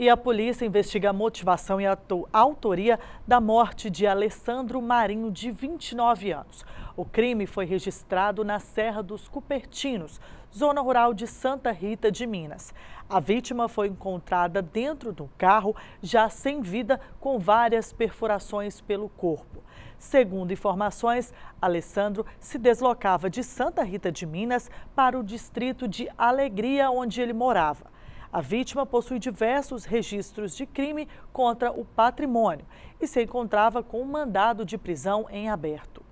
E a polícia investiga a motivação e a autoria da morte de Alessandro Marinho, de 29 anos. O crime foi registrado na Serra dos Cupertinos, zona rural de Santa Rita de Minas. A vítima foi encontrada dentro do carro, já sem vida, com várias perfurações pelo corpo. Segundo informações, Alessandro se deslocava de Santa Rita de Minas para o distrito de Alegria, onde ele morava. A vítima possui diversos registros de crime contra o patrimônio e se encontrava com um mandado de prisão em aberto.